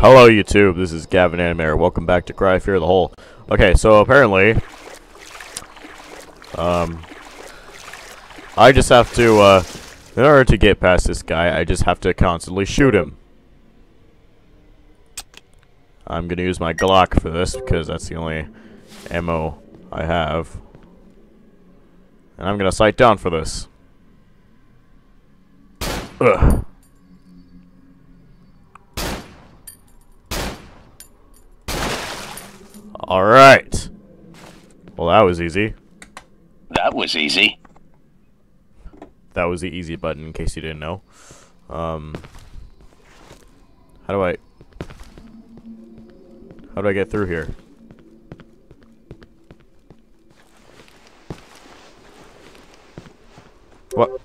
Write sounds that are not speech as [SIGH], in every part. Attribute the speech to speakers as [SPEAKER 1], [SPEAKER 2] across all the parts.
[SPEAKER 1] Hello YouTube, this is Gavin Animator. Welcome back to Cry Fear the Hole. Okay, so apparently, um, I just have to, uh, in order to get past this guy, I just have to constantly shoot him. I'm gonna use my Glock for this because that's the only ammo I have. And I'm gonna sight down for this. Ugh. Alright. Well, that was easy.
[SPEAKER 2] That was easy.
[SPEAKER 1] That was the easy button, in case you didn't know. Um, how do I... How do I get through here? What?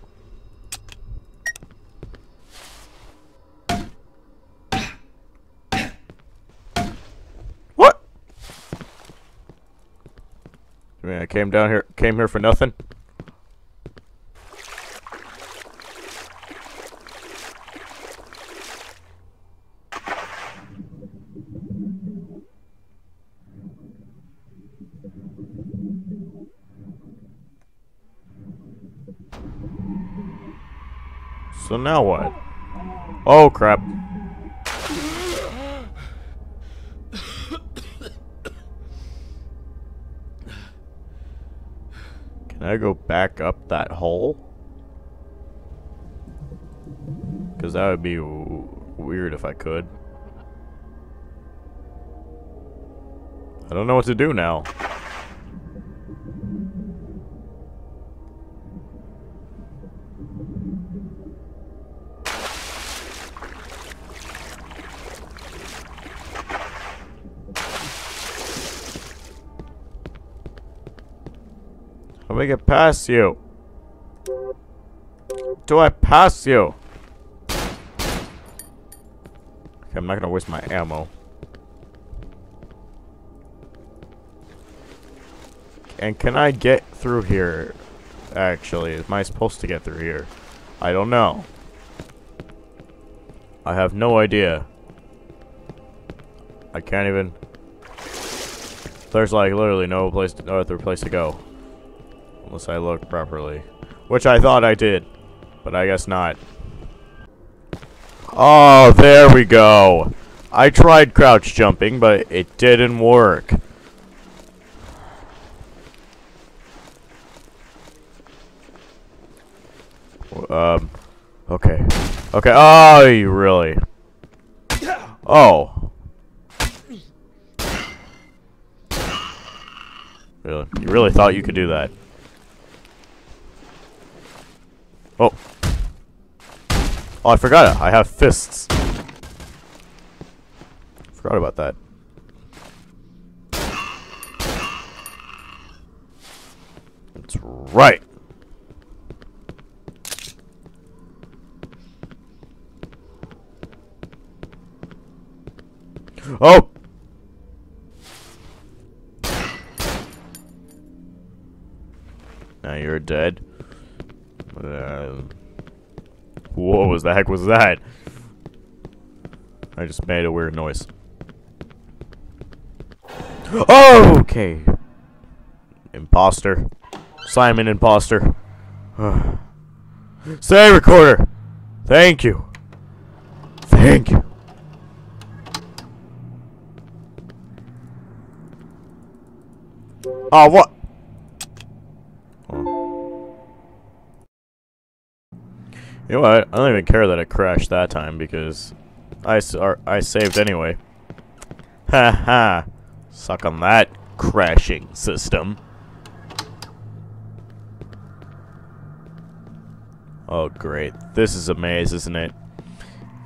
[SPEAKER 1] I mean, I came down here, came here for nothing. So now what? Oh crap. Can I go back up that hole? Because that would be weird if I could. I don't know what to do now. Do I get past you? Do I pass you? Okay, I'm not gonna waste my ammo. And can I get through here? Actually, am I supposed to get through here? I don't know. I have no idea. I can't even... There's like literally no place, to, no other place to go. Unless I look properly. Which I thought I did. But I guess not. Oh, there we go. I tried crouch jumping, but it didn't work. Um, okay. Okay, oh, you really? Oh. Really? You really thought you could do that? Oh. Oh, I forgot. I have fists. Forgot about that. That's right. Oh! Now you're dead. Uh, what was the heck was that? I just made a weird noise. Oh, okay. Imposter. Simon Imposter. [SIGHS] Say recorder. Thank you. Thank you. Oh, what? You know what? I don't even care that it crashed that time because I, I saved anyway. Ha ha. Suck on that, crashing system. Oh, great. This is a maze, isn't it?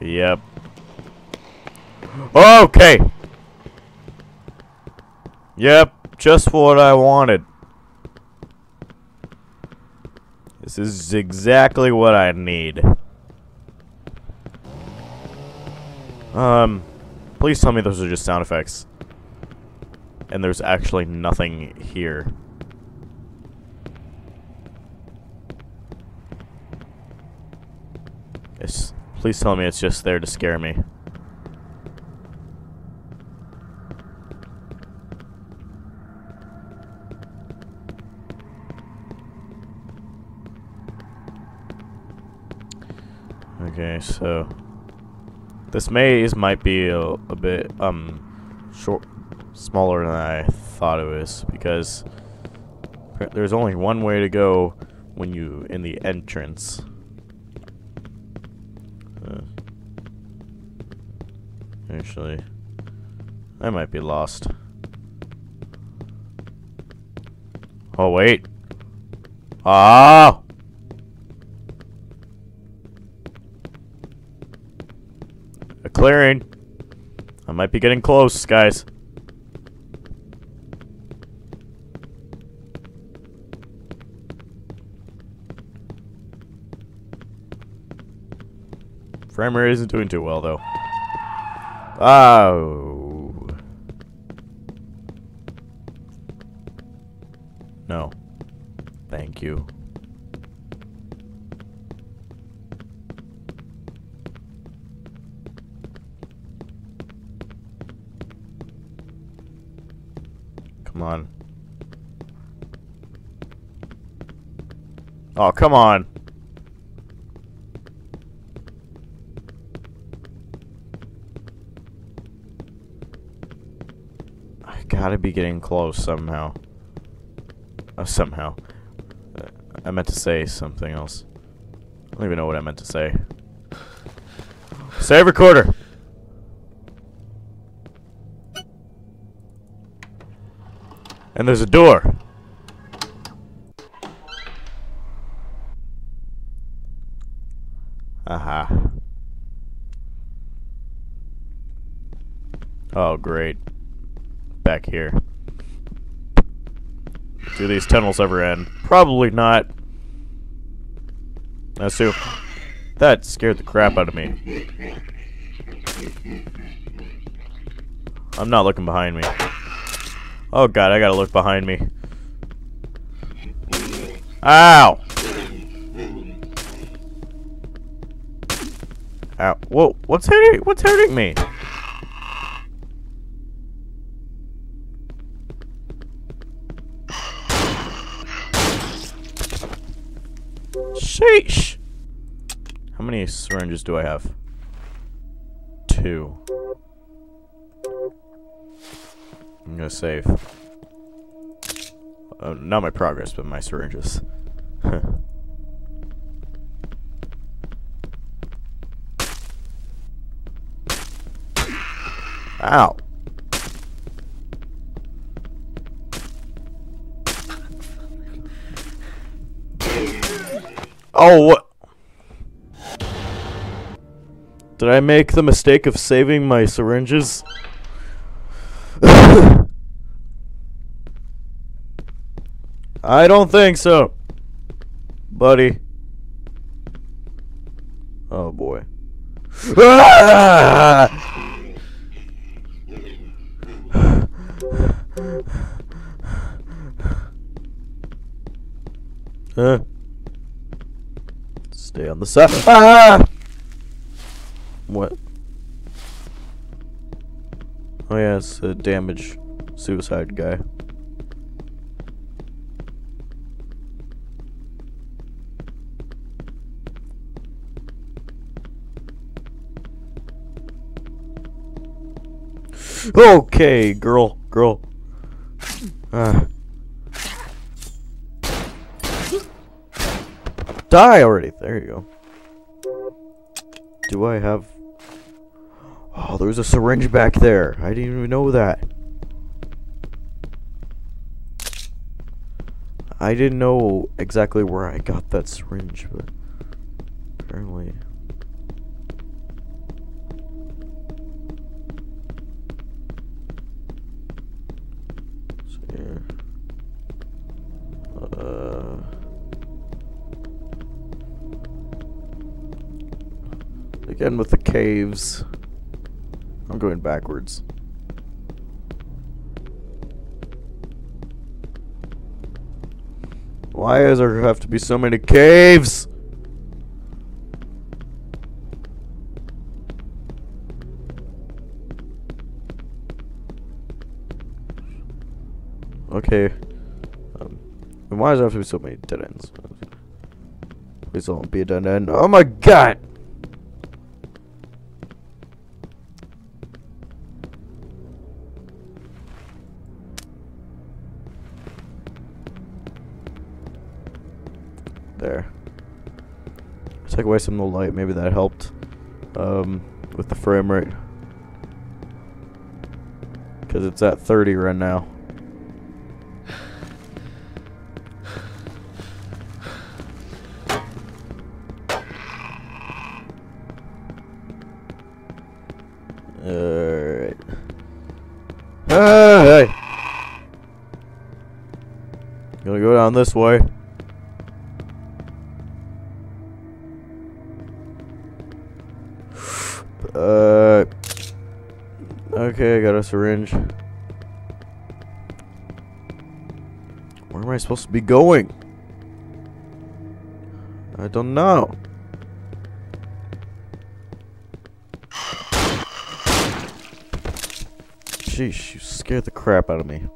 [SPEAKER 1] Yep. Okay! Yep, just what I wanted. This is exactly what I need. Um, please tell me those are just sound effects. And there's actually nothing here. It's, please tell me it's just there to scare me. Okay, so this maze might be a, a bit um short, smaller than I thought it was because there's only one way to go when you in the entrance. Uh, actually, I might be lost. Oh wait. Ah! A clearing. I might be getting close, guys. Frame rate isn't doing too well, though. Oh. No. Thank you. Come on. Oh, come on. I gotta be getting close somehow. Oh, somehow. Uh, I meant to say something else. I don't even know what I meant to say. Save recorder! And there's a door. Aha. Oh, great. Back here. Do these tunnels ever end? Probably not. That's too. That scared the crap out of me. I'm not looking behind me. Oh god, I gotta look behind me. Ow! Ow. Whoa, what's hurting what's hurting me? Sheesh! How many syringes do I have? Two. I'm gonna save. Uh, not my progress, but my syringes. [LAUGHS] Ow. Oh, what? Did I make the mistake of saving my syringes? [LAUGHS] I don't think so. Buddy. Oh boy. [LAUGHS] Huh? Stay on the side. Ah! [LAUGHS] What? Oh yeah, it's a damage suicide guy. Okay, girl, girl. Uh. Die already. There you go. Do I have... Oh, there's a syringe back there. I didn't even know that. I didn't know exactly where I got that syringe, but apparently... Again with the caves. I'm going backwards. Why does there have to be so many caves? Okay. Um, why does there have to be so many dead ends? Please don't be a dead end. Oh my god! There. Take away some of the light. Maybe that helped um, with the frame rate. Because it's at 30 right now. Alright. Hey! Gonna go down this way. Uh. Okay, I got a syringe. Where am I supposed to be going? I don't know. Sheesh, you scared the crap out of me.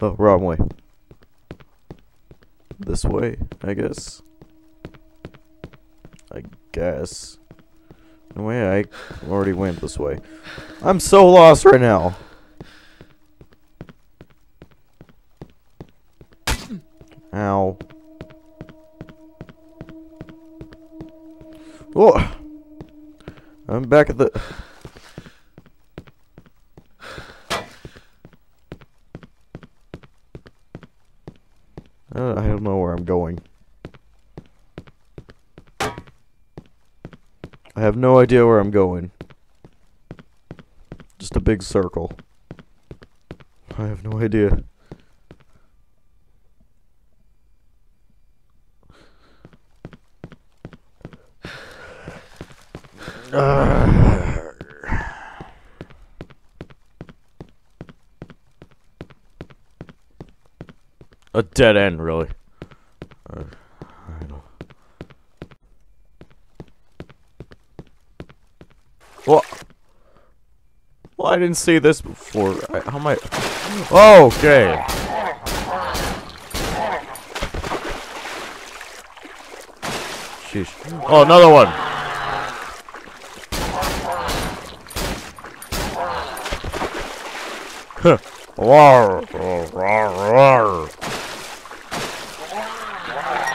[SPEAKER 1] Oh, wrong way. This way, I guess. I guess. No way, I already went this way. I'm so lost right now. Ow. Oh! I'm back at the... Uh, I don't know where I'm going. I have no idea where I'm going. Just a big circle. I have no idea. A dead end, really. Uh, Well, well, I didn't see this before. I, how am I? Oh, okay. Sheesh. Oh, another one. Huh.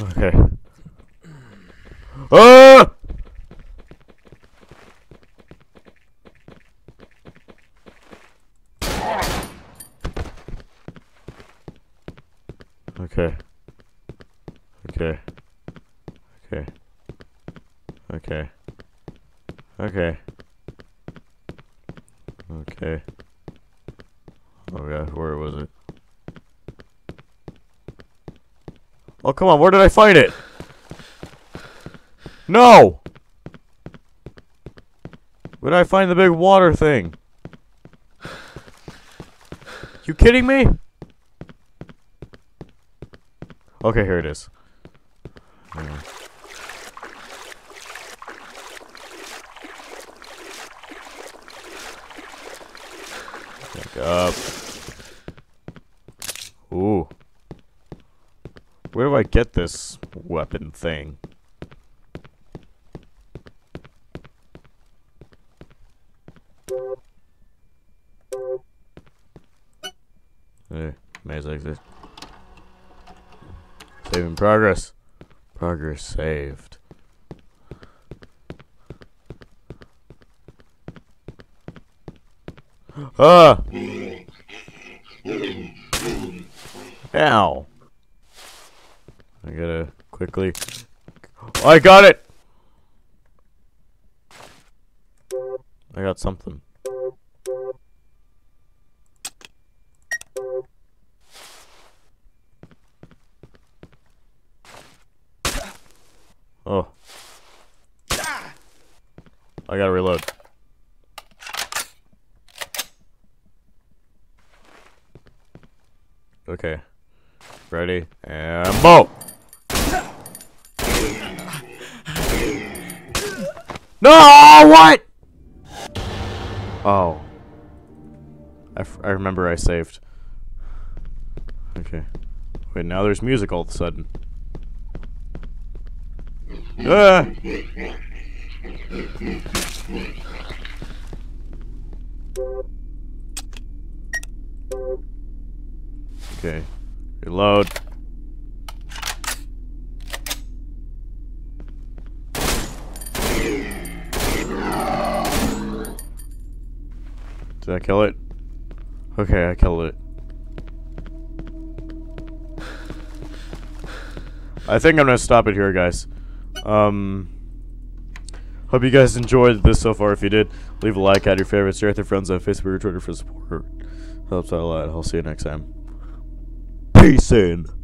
[SPEAKER 1] Okay. Ah! Okay. Okay. Okay. Okay. Okay. Okay. Oh god, where was it? Oh, come on, where did I find it? No! Where did I find the big water thing? You kidding me? Okay, here it is. Yeah. Back up. Ooh. Where do I get this weapon thing? Hey, maze exit. Saving progress. Progress saved. [GASPS] Ah! Ow. I gotta quickly... I got it! I got something. Oh. I gotta reload. Okay. Ready? And boom! No! What? Oh. I, I remember I saved. Okay. Wait, now there's music all of a sudden. Ah! Okay. Reload. Did I kill it? Okay, I killed it. I think I'm gonna stop it here, guys. Um, hope you guys enjoyed this so far. If you did, leave a like, add your favorites, share with your friends on Facebook or Twitter for support. Helps out a lot. I'll see you next time. Peace in.